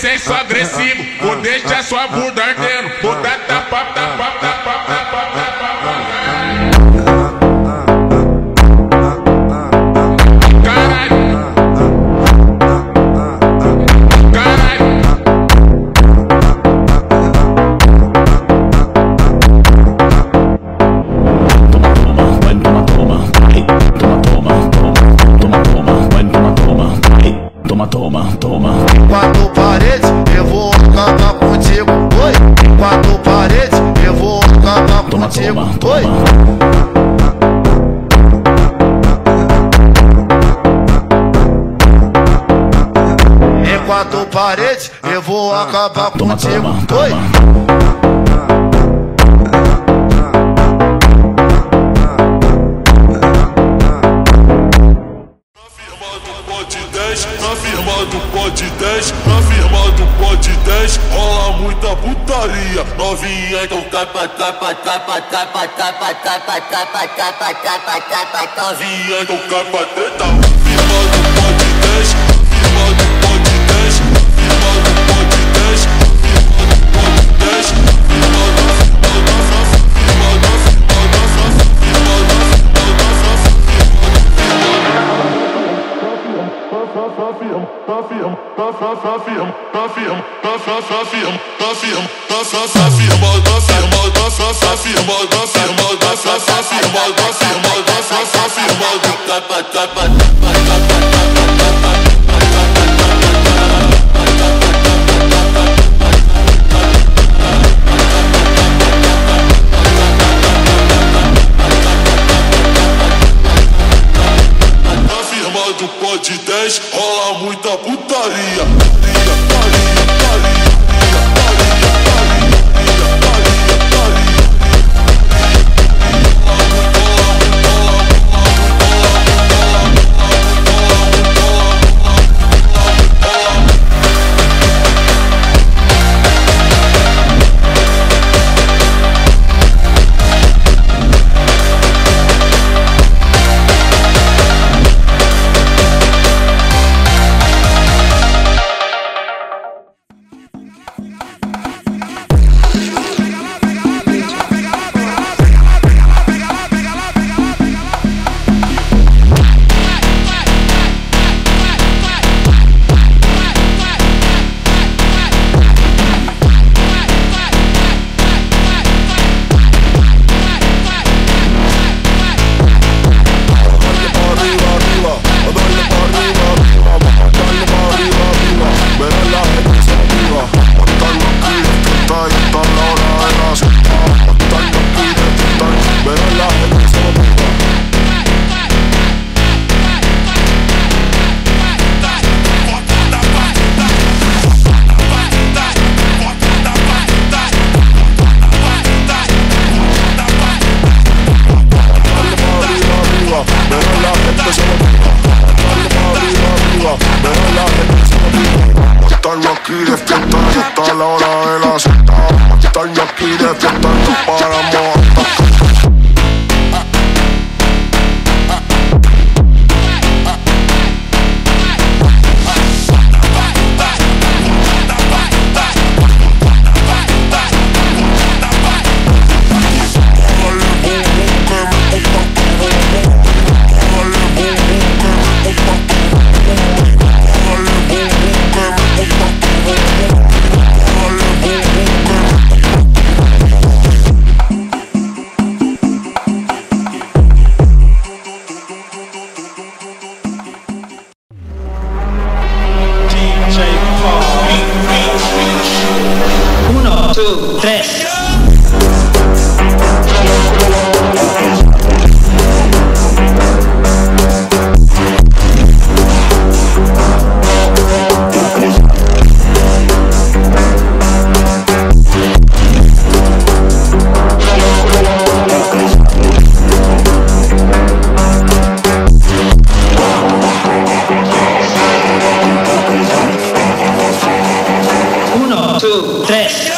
senso agressivo, vou deixar sua bunda ardendo. Vou dar tapa, tapa, tapa, acabar Toma, contigo. toma, Oi, toma. firma do pote 10, na firma do pote 10, na firma do pote 10, rola muita putaria. Novinha, então tapa, tapa, tapa, tapa, tapa, tapa, tapa, tapa, tapa, tapa, novinha, então capa teta. Firma do Bye. 10 rola muita putaria. 3.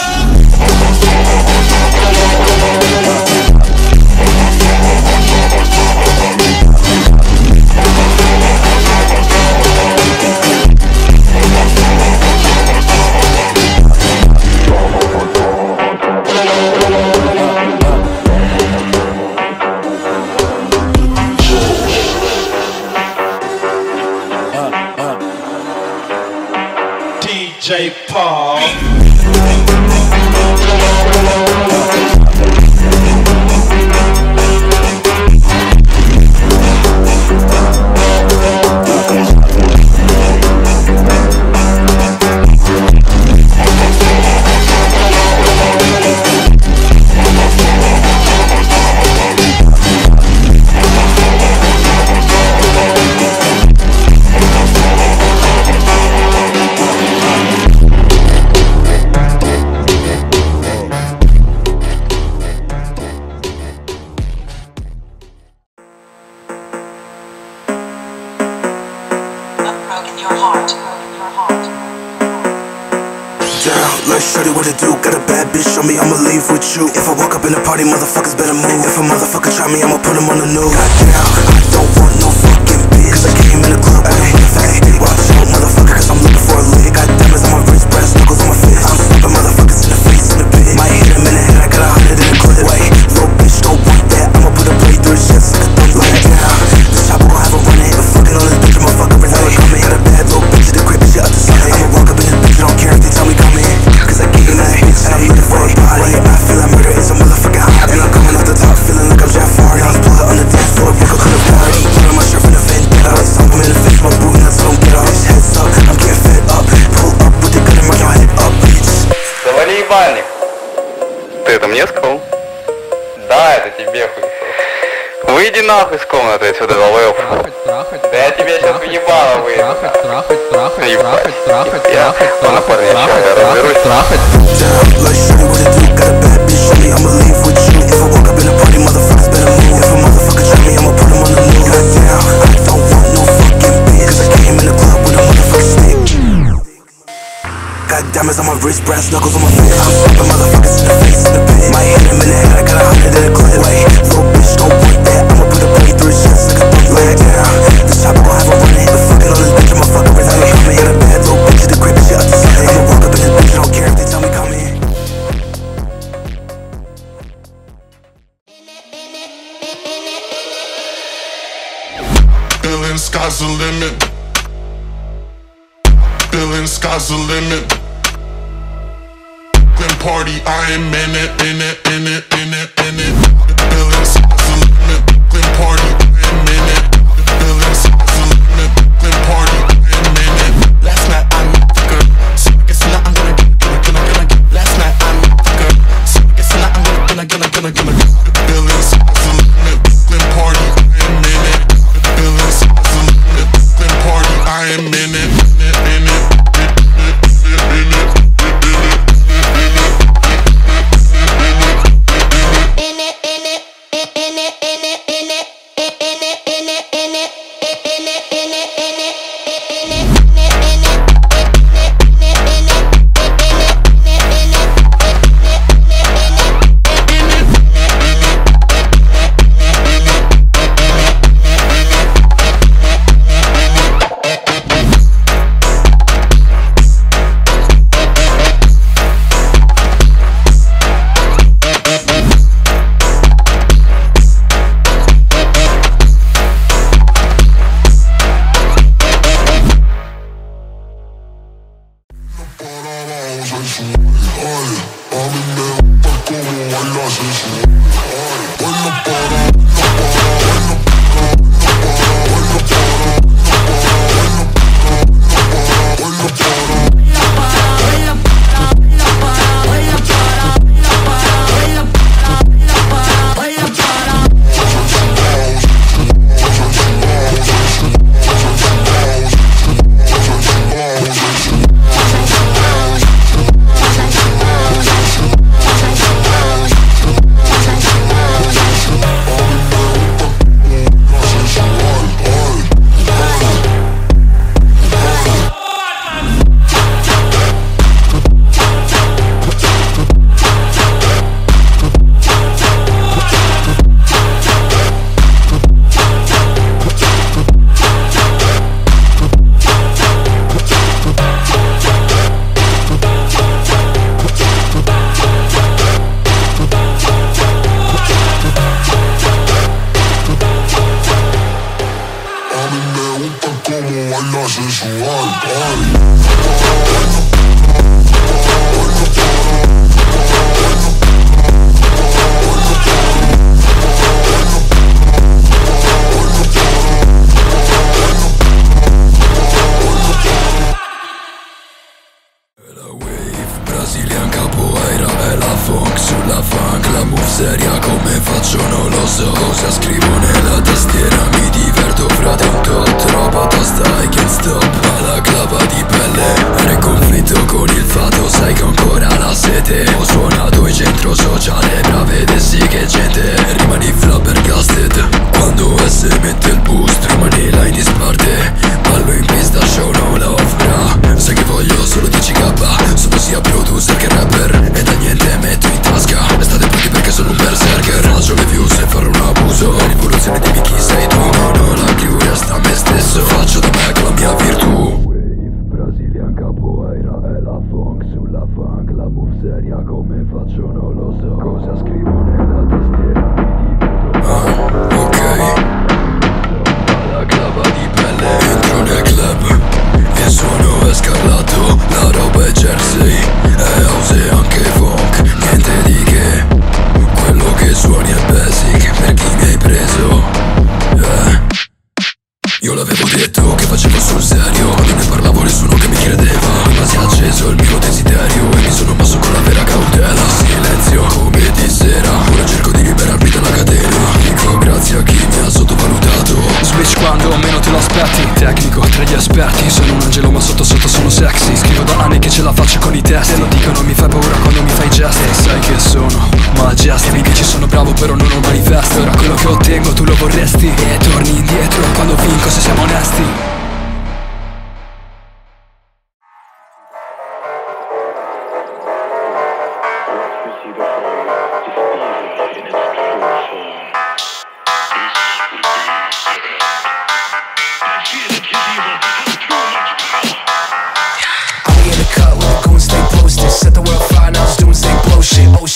I am in it, in it, in it, in it, in it.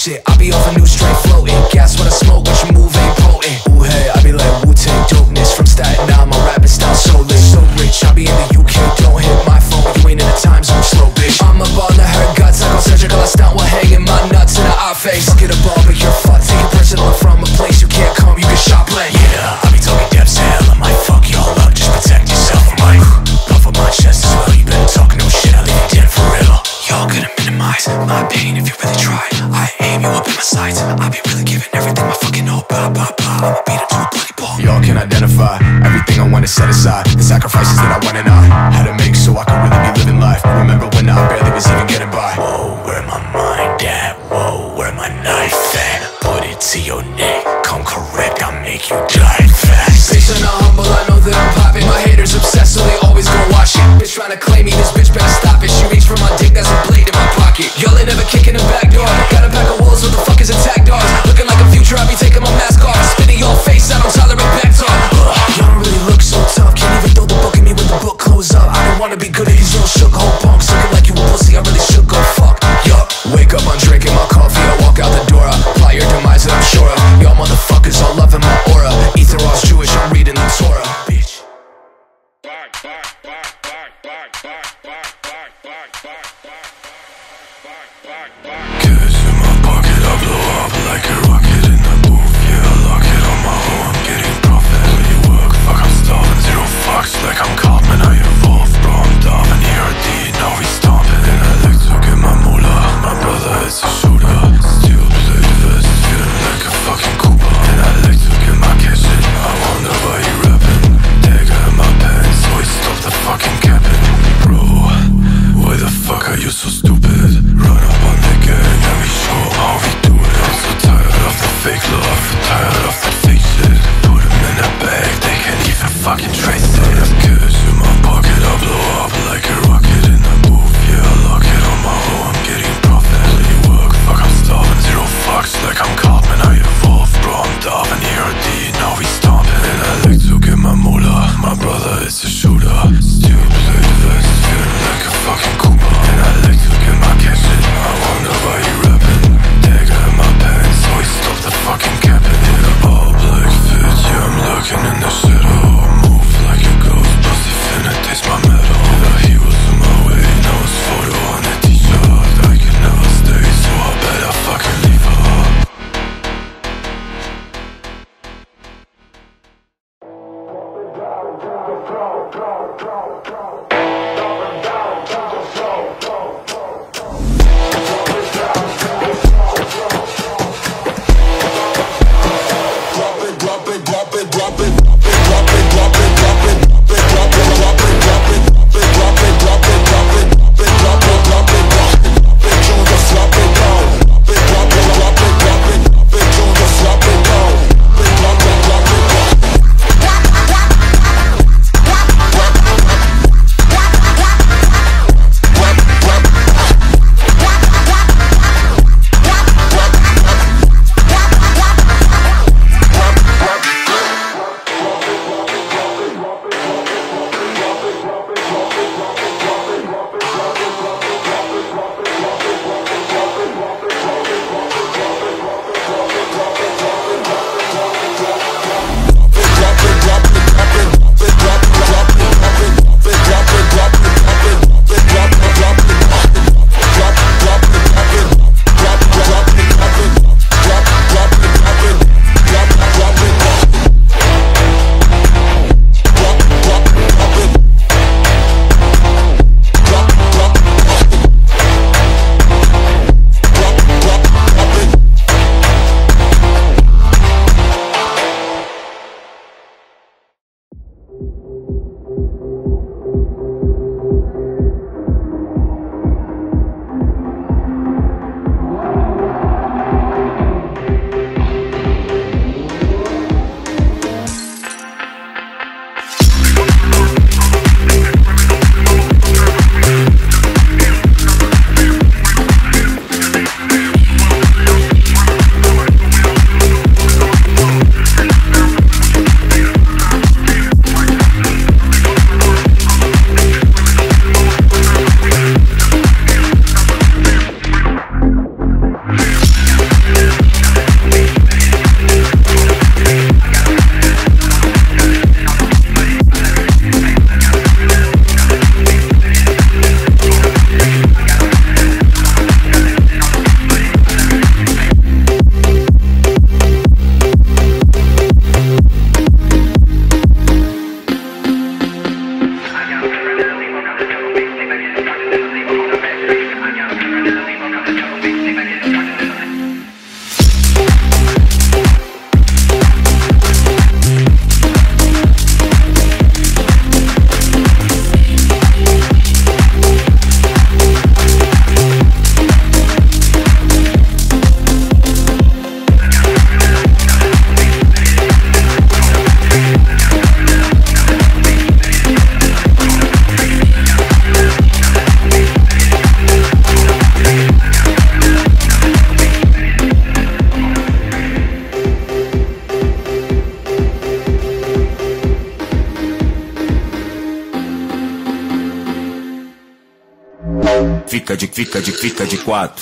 Shit. I be off a new sacrifices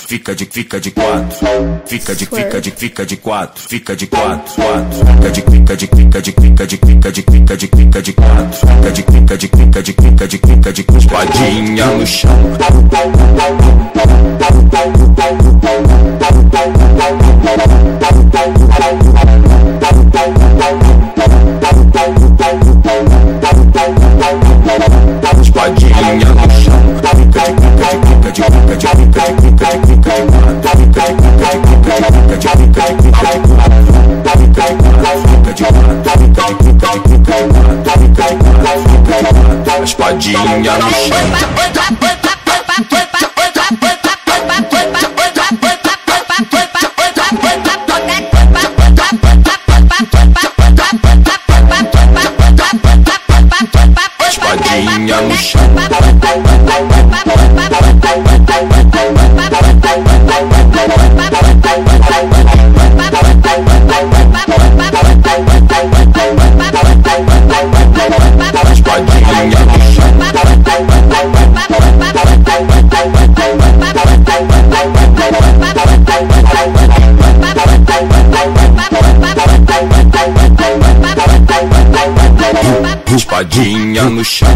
fica de, fica de quatro, fica de, fica de, fica de quatro, fica de quatro, quatro, fica de, fica de, fica de, fica de, fica de, fica de, fica de quatro, fica de, fica de, fica de, fica de, fica de, espadinha no chão. No chão.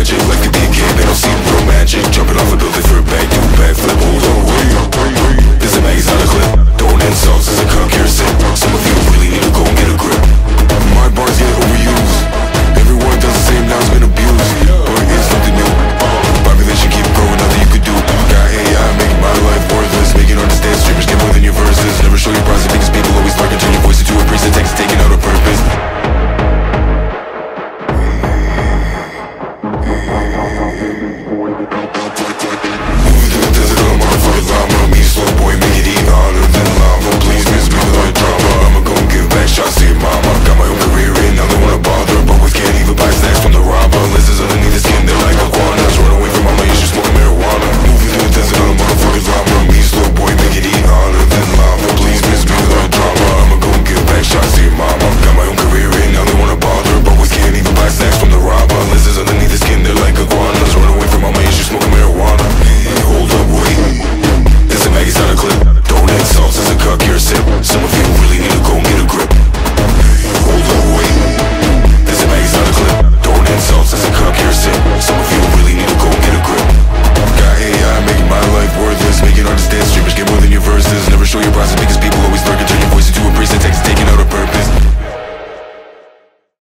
magic like